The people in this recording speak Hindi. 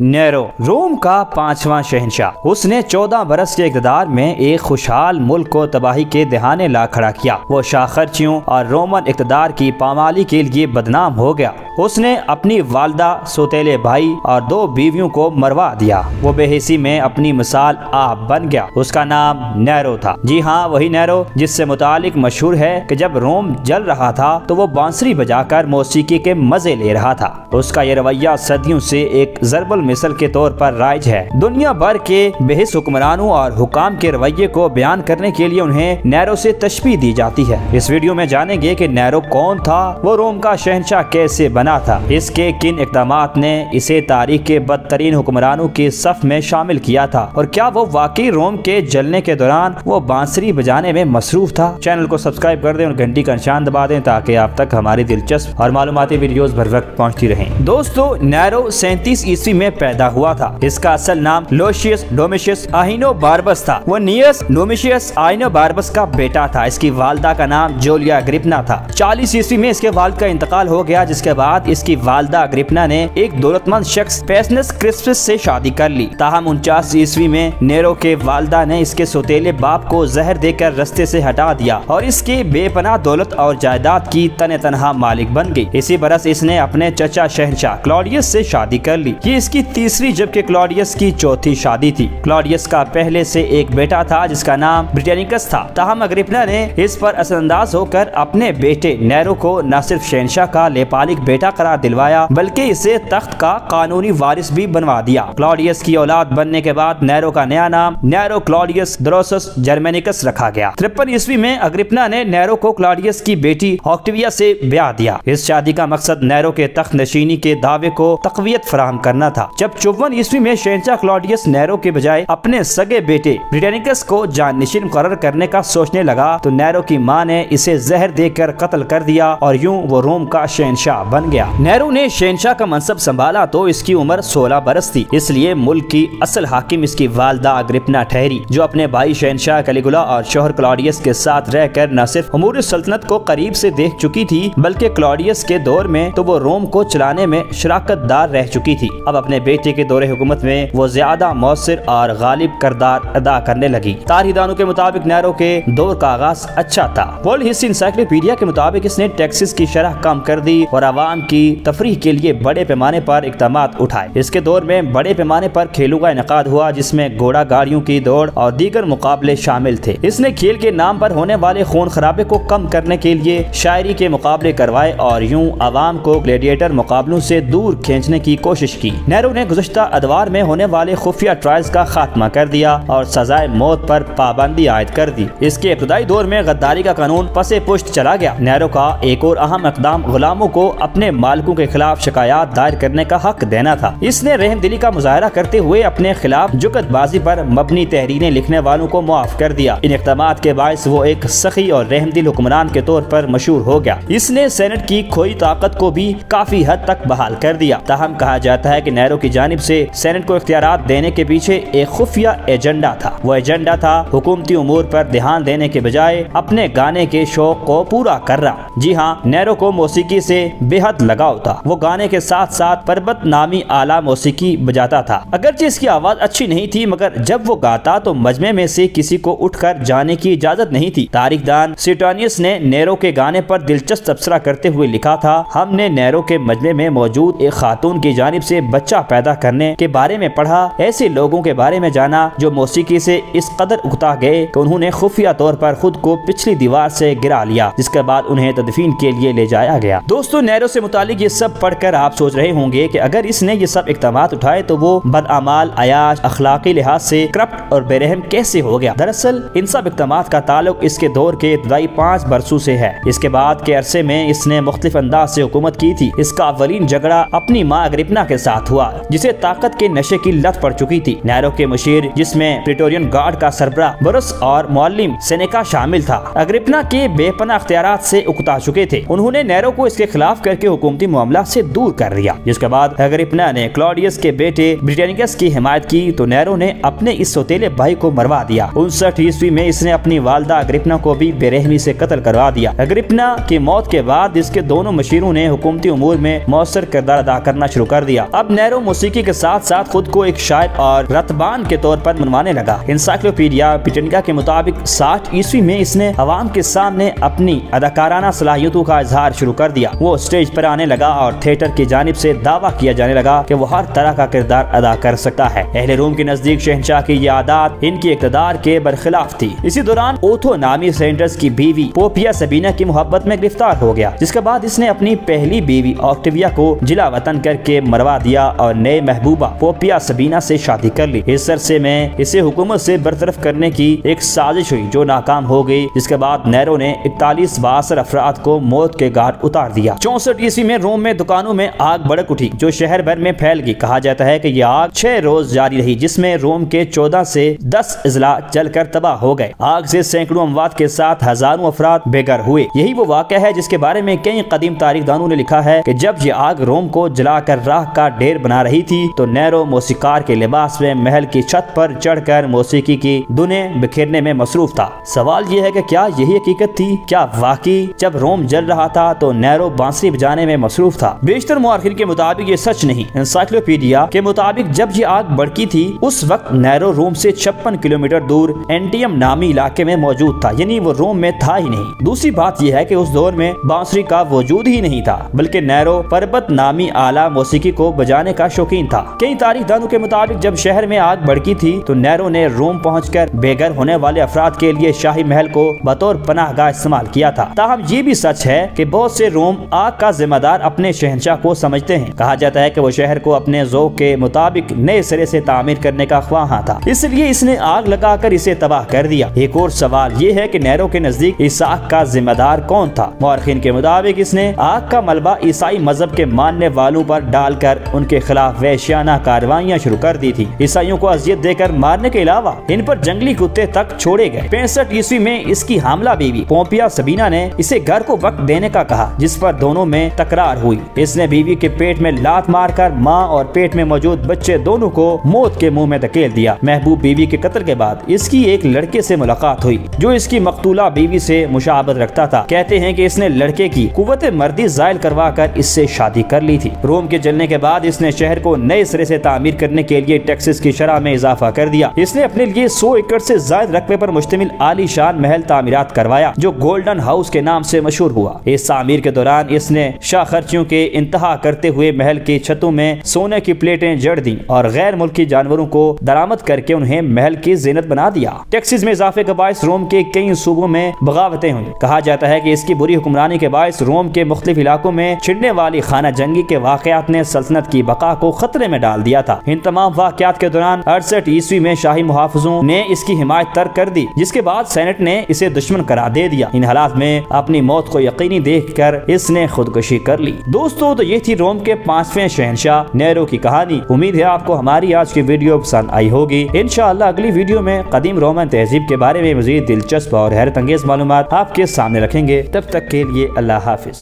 नेरो, रोम का पांचवा शहनशाह उसने चौदह बरस के इकदार में एक खुशहाल मुल्क को तबाही के दहाने ला खड़ा किया। वो शाखर्चियों और रोमन इकतदार की पामाली के लिए बदनाम हो गया। उसने अपनी वालदा, सोतेले भाई और दो बीवियों को मरवा दिया। वो बेहिसी में अपनी मिसाल आप बन गया। उसका नाम नैरो था। जी हाँ वही नैरो, जिससे मुतालिक मशहूर है कि जब रोम जल रहा था तो वो बांसुरी बजाकर मौसीकी के मज़े ले रहा था। उसका ये रवैया सदियों से एक जरबल मिसल के तौर पर राइज है। दुनिया भर के बेहिस हुक्मरानों और हुकाम के रवैये को बयान करने के लिए उन्हें नैरो से तशबी दी जाती है। इस वीडियो में जानेंगे कि नैरो कौन था, वो रोम का शहनशाह कैसे बना था। इसके किन इकदाम ने इसे तारीख के बदतरीन हुक्मरानों के सफ में शामिल किया था और क्या वो वाकई रोम के जलने के दौरान वो बांसुरी बजाने में मसरूफ था? चैनल को सब्सक्राइब कर दें और घंटी का निशान दबा दें ताकि आप तक हमारी दिलचस्प और मालूमती वीडियोस भर वक्त पहुँचती रहे। दोस्तों, नैरो सैतीस ईस्वी में पैदा हुआ था। इसका असल नाम लोशियस डोमिशियस आहिनो बार्बस था। वो नियस डोमिशियस आइनो बार्बस का बेटा था। इसकी वालदा का नाम जोलिया ग्रिपना था। चालीस ईस्वी में इसके वाल का इंतकाल हो गया, जिसके बाद इसकी वालदा ग्रिपना ने एक दौलतमंद शख्स पेसनस क्रिस्पस से शादी कर ली। ताहम उनचास ईस्वी में नेरो के वालदा ने इसके सोतेले बाप को जहर देकर रस्ते से हटा दिया और इसके बेपना दौलत और जायदाद की तने तनहा मालिक बन गई। इसी बरस इसने अपने चचा शहनशाह क्लॉडियस से शादी कर ली। ये इसकी तीसरी जबकि क्लॉडियस की चौथी शादी थी। क्लॉडियस का पहले से एक बेटा था, जिसका नाम ब्रिटेनिकस था। ताहम अग्रिपना ने इस पर असरअंदाज होकर अपने बेटे नैरो को न सिर्फ़ शहनशाह का लेपालिक बेटा करार दिलवाया, बल्कि इसे तख्त का कानूनी वारिस भी बनवा दिया। क्लॉडियस की औलाद बनने के बाद नैरो का नया नाम नैरो क्लॉडियस द्रोसस जर्मेनिकस रखा गया। तिरपन ईस्वी में अग्रिपना ने नैरो को क्लॉडियस की बेटी ऑक्टिविया से ब्याह दिया। इस शादी का मकसद नैरो के तख्त नशीनी के दावे को तकवीत फराहम करना था। जब चौवन ईस्वी में शहनशाह क्लॉडियस नैरो के बजाय अपने सगे बेटे ब्रिटेनिकस को जान नशीन मुकर करने का सोचने लगा तो नैरो की माँ ने इसे जहर देकर कत्ल कर दिया और यूँ वो रोम का शहनशाह बन गया। नेहरू ने शहनशाह का मनसब संभाला तो इसकी उम्र 16 बरस थी, इसलिए मुल्क की असल हाकिम इसकी वालदा अग्रिपना ठहरी, जो अपने भाई शहनशाह कलीगुला और शोहर क्लॉडियस के साथ रहकर न सिर्फ़ अमूर सल्तनत को करीब से देख चुकी थी, बल्कि क्लॉडियस के दौर में तो वो रोम को चलाने में शराकत दार रह चुकी थी। अब अपने बेटे के दौरे हुकूमत में वो ज़्यादा मौसर और गालिब करदार अदा करने लगी। तारीदानों के मुताबिक नैरो के दौर का आगाज़ अच्छा था। वर्ल्ड हिस्ट्री इंसाइक्लोपीडिया के मुताबिक इसने टैक्सेस की शरह कम कर दी और आवाम की तफरी के लिए बड़े पैमाने पर इकदाम उठाए। इसके दौर में बड़े पैमाने पर खेलों का इनका हुआ, जिसमें घोड़ा गाड़ियों की दौड़ और दीगर मुकाबले शामिल थे। इसने खेल के नाम पर होने वाले खून खराबे को कम करने के लिए शायरी के मुकाबले करवाए और यूँ आवाम को ग्लेडिएटर मुकाबलों से दूर खींचने की कोशिश की। नेहरू ने गुजशत अदवार में होने वाले खुफिया ट्रायल्स का खात्मा कर दिया और सजाए मौत पर पाबंदी आयद कर दी। इसके इब्तदाई दौर में गद्दारी का कानून पसे पुष्ट चला गया। नेहरू का एक और अहम इकदाम गुलामों को अपने मालिकों के खिलाफ शिकायत दायर करने का हक देना था। इसने रहम दिली का मुजाहरा करते हुए अपने खिलाफ जुगतबाजी पर मबनी तहरीरें लिखने वालों को मुआफ कर दिया। इन इकदाम के बायस वो एक सखी और रहम दिल हुक्मरान के तौर पर मशहूर हो गया। इसने सेनेट की खोई ताकत को भी काफ़ी हद तक बहाल कर दिया। ताहम कहा जाता है की नैरो की जानब ऐसी सेनेट को इख्तियार देने के पीछे एक खुफिया एजेंडा था। वो एजेंडा था हुकूमती उमूर पर ध्यान देने के बजाय अपने गाने के शौक को पूरा कर रहा जी हाँ नैरो को मौसीकी से बेहद लगाव था। वो गाने के साथ साथ परबत नामी आला मौसीकी बजाता था। अगरचे इसकी आवाज़ अच्छी नहीं थी, मगर जब वो गाता तो मजमे में से किसी को उठकर जाने की इजाज़त नहीं थी। तारीख दान सिटानियस ने नैरो के गाने पर दिलचस्प तबसरा करते हुए लिखा था, हमने नैरो के मजमे में मौजूद एक खातून की जानब से बच्चा पैदा करने के बारे में पढ़ा, ऐसे लोगों के बारे में जाना जो मौसीकी से इस कदर उगता गए कि उन्होंने खुफिया तौर पर खुद को पिछली दीवार से गिरा लिया, जिसके बाद उन्हें तदफीन के लिए ले जाया गया। दोस्तों, नैरो से मुतालिक ये सब पढ़कर आप सोच रहे होंगे कि अगर इसने ये सब इकदाम उठाए तो वो बदअमाल अयाज अखलाकी लिहाज से करप्ट और बेरहम कैसे हो गया? दरअसल, इन सब इकदाम का ताल्लुक इसके दौर के इब्तदाई पाँच बरसों से है। इसके बाद के अरसे में इसने मुख्तलिफ़ अंदाज से हुकूमत की थी। इसका अवलिन झगड़ा अपनी माँ अग्रिपना के साथ हुआ। जिसे ताकत के नशे की लत पड़ चुकी थी। नैरो के मुशीर, जिसमें प्रिटोरियन गार्ड का सरबरा, बरस और मौलिम सेनेका शामिल था। अग्रिपना के बेपना अख्तियार से उकता चुके थे। उन्होंने नैरो को इसके खिलाफ करके हुकूमती मामला से दूर कर दिया जिसके बाद अग्रिपना ने क्लॉडियस के बेटे ब्रिटेनिकस की हिमायत की तो नैरो ने अपने इस सोतेले भाई को मरवा दिया। उनसठ ईस्वी में इसने अपनी वालदा अग्रिपना को भी बेरहमी से कत्ल करवा दिया। अग्रिपना की मौत के बाद इसके दोनों मशीरों ने हुकूमती उमूर में मौसर किरदार अदा करना शुरू कर दिया। अब नैरो मौसीकी के साथ साथ खुद को एक शायर और रतबान के तौर पर मनवाने लगा। इंसाइक्लोपीडिया पिटनिका के मुताबिक साठ ईस्वी में इसने अवाम के सामने अपनी अदाकाराना सलाहियतों का इजहार शुरू कर दिया। वो स्टेज पर आने लगा और थिएटर की जानब से दावा किया जाने लगा कि वो हर तरह का किरदार अदा कर सकता है। अहले रूम के नज़दीक शहनशाह की ये आदात इनकी इकतदार के बरखिलाफ थी। इसी दौरान ओथो नामी सेंटर्स की बीवी पोपिया सबीना की मोहब्बत में गिरफ़्तार हो गया, जिसके बाद इसने अपनी पहली बीवी ऑक्टिविया को जिला वतन करके मरवा दिया और नए महबूबा पोपिया सबीना से शादी कर ली। इस अरसे में इसे हुकूमत से बरतरफ करने की एक साजिश हुई, जो नाकाम हो गई। जिसके बाद नहरों ने इकतालीस बासठ अफराद को मौत के घाट उतार दिया। चौसठ ईस्वी में रोम में दुकानों में आग भड़क उठी, जो शहर भर में फैल गई। कहा जाता है की यह आग छह रोज जारी रही, जिसमें रोम के चौदह ऐसी दस अजला जलकर तबाह हो गए। आग ऐसी सैकड़ों अमवात के साथ हज़ारों अफराद बेघर हुए। यही वो वाक़ है जिसके बारे में कई कदीम तारीख दानों ने लिखा है की जब ये आग रोम को जला कर राह का ढेर बना रही थी तो नैरो मौसीकार के लिबास में महल की छत पर चढ़कर मौसीकी की दुने बिखेरने में मसरूफ था। सवाल यह है कि क्या यही हकीकत थी? क्या वाकई जब रोम जल रहा था तो नैरो बांसुरी बजाने में मसरूफ था? बेशतर मुआखिर के मुताबिक ये सच नहीं। इंसाइक्लोपीडिया के मुताबिक जब ये आग भड़की थी, उस वक्त नैरो रोम से छप्पन किलोमीटर दूर एंटियम नामी इलाके में मौजूद था, यानी वो रोम में था ही नहीं। दूसरी बात यह है कि उस दौर में बांसुरी का वजूद ही नहीं था, बल्कि नैरो पर्वत नामी आला मौसीकी को बजाने का शौकीन था। कई तारीख दानों के मुताबिक जब शहर में आग भड़की थी तो नैरो ने रोम पहुंचकर बेघर होने वाले अफराद के लिए शाही महल को बतौर पनाह इस्तेमाल किया था। ताहम ये भी सच है की बहुत से रोम आग का जिम्मेदार अपने शहनशाह को समझते हैं। कहा जाता है की वो शहर को अपने जोक के मुताबिक नए सिरे ऐसी तामीर करने का ख्वाहा था। इसलिए इसने आग लगाकर इसे तबाह कर दिया। एक और सवाल ये है की नैरो के नज़दीक इस आग का जिम्मेदार कौन था? मौरखिन के मुताबिक इसने आग का मलबा ईसाई मज़हब के मानने वालों पर डालकर उनके खिलाफ वैश्याना कार्रवाइयाँ शुरू कर दी थी। ईसाइयों को अजियत देकर मारने के अलावा इन पर जंगली कुत्ते तक छोड़े गए। पैंसठ ईस्वी में इसकी हमला बीवी पोम्पिया सबीना ने इसे घर को वक्त देने का कहा, जिस पर दोनों में तकरार हुई। इसने बीवी के पेट में लात मारकर माँ और पेट में मौजूद बच्चे दोनों को मौत के मुँह में धकेल दिया। महबूब बीवी के कत्ल के बाद इसकी एक लड़के से मुलाकात हुई, जो इसकी मकतूला बीवी से मुशाबत रखता था। कहते हैं कि इसने लड़के की कुत मर्दी जायल करवा कर इससे शादी कर ली थी। रोम के जलने के बाद इसने शहर को नए सिरे से तामीर करने के लिए टैक्सेस की शराह में इजाफा कर दिया। इसने अपने लिए सौ एकड़ से जायद रकबे पर मुश्तमिल आलीशान महल तामीरात करवाया, जो गोल्डन हाउस के नाम से मशहूर हुआ। इस तामीर के दौरान इसने शाह खर्चियों के इंतहा करते हुए महल की छतों में सोने की प्लेटें जड़ दी और गैर मुल्की जानवरों को दरामद करके उन्हें महल की जीनत बना दिया। टैक्सेस में इजाफे के बायस रोम के कई सूबों में बगावतें हुई। कहा जाता है की इसकी बुरी हुक्मरानी के बायस रोम के मुख्तलिफ़ इलाकों में छिड़ने वाली खाना जंगी के वाकयात ने सल्तनत की बका को खतरे में डाल दिया था। इन तमाम वाकयात के दौरान अड़सठ ईस्वी में शाही मुहाफों ने इसकी हिमायत तर्क कर दी, जिसके बाद सेनेट ने इसे दुश्मन करार दे दिया। इन हालात में अपनी मौत को यकीनी देख कर इसने खुदकुशी कर ली। दोस्तों तो ये थी रोम के पाँचवें शहनशाह नेहरू की कहानी। उम्मीद है आपको हमारी आज की वीडियो पसंद आई होगी। इनशाला अगली वीडियो में कदीम रोमन तहजीब के बारे में मजीद दिलचस्प और हैरत अंगेज मालूम आपके सामने रखेंगे। तब तक के लिए अल्लाह हाफिज।